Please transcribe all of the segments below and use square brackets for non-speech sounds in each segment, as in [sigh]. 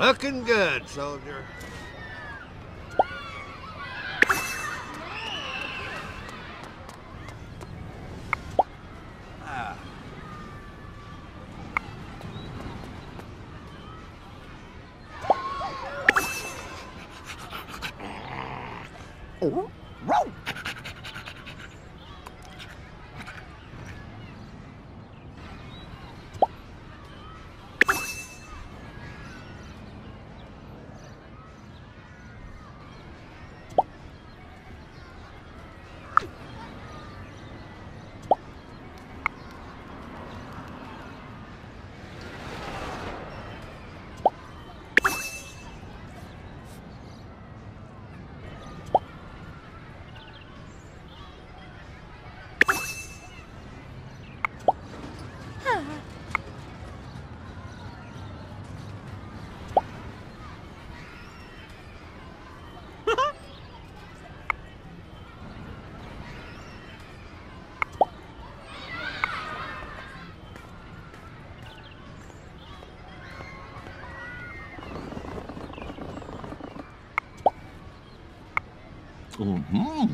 Looking good, soldier. Ah. Mm-hmm.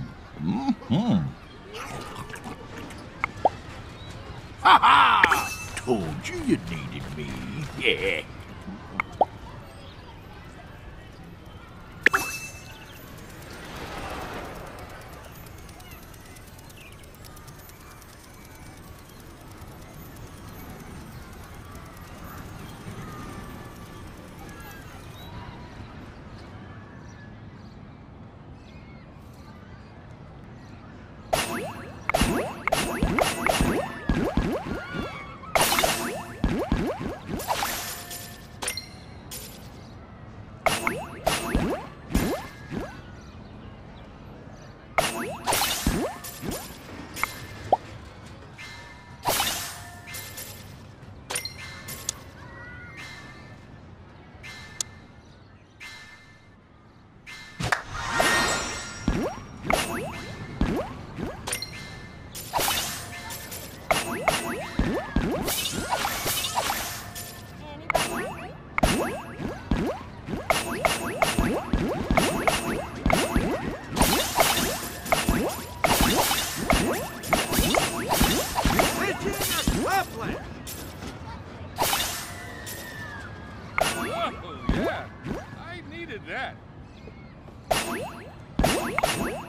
Mm-hmm. [laughs] Ha ha! Told you you needed me. Yeah. you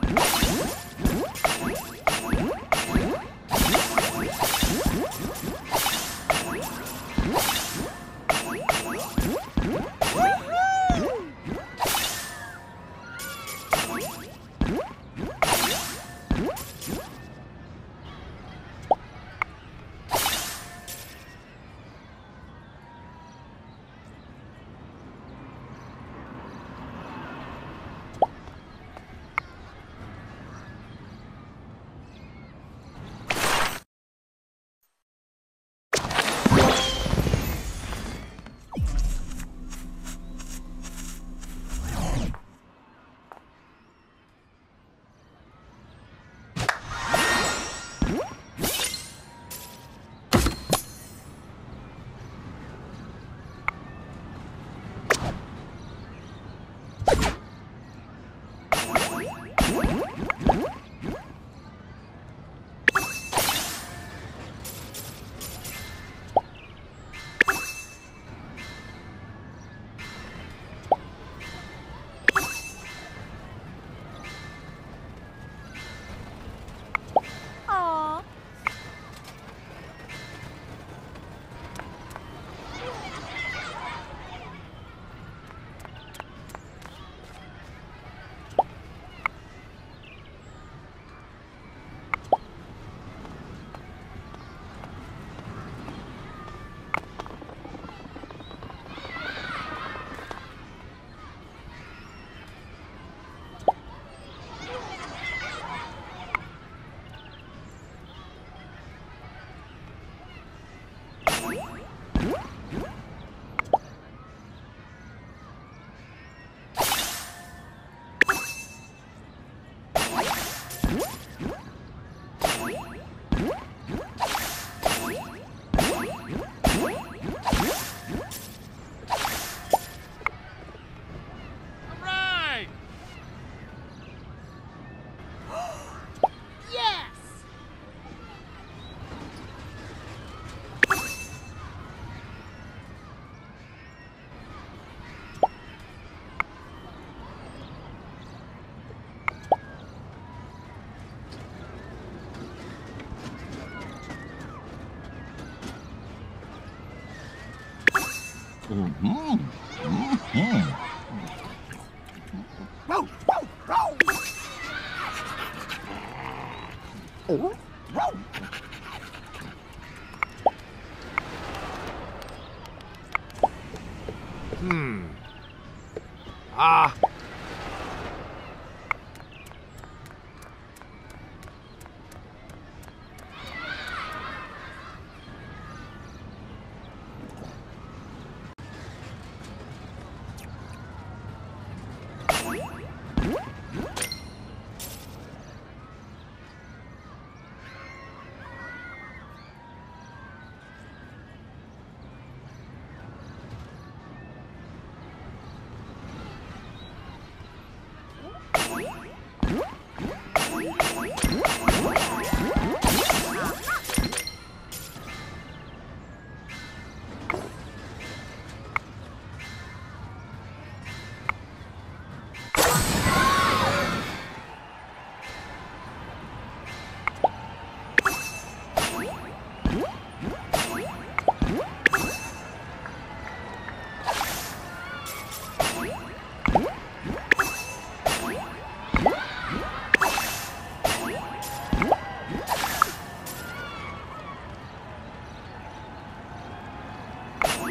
Uh, uh.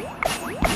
Yeah.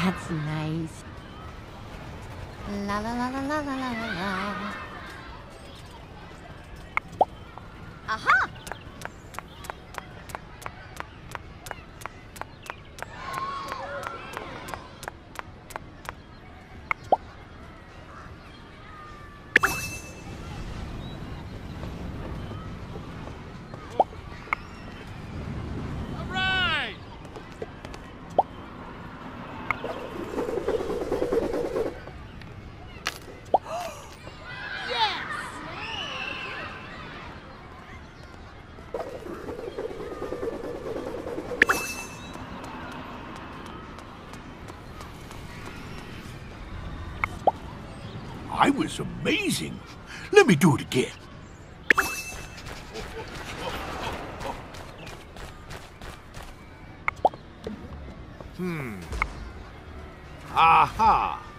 That's nice. La la la la la la la la I was amazing. Let me do it again. Hmm. Aha!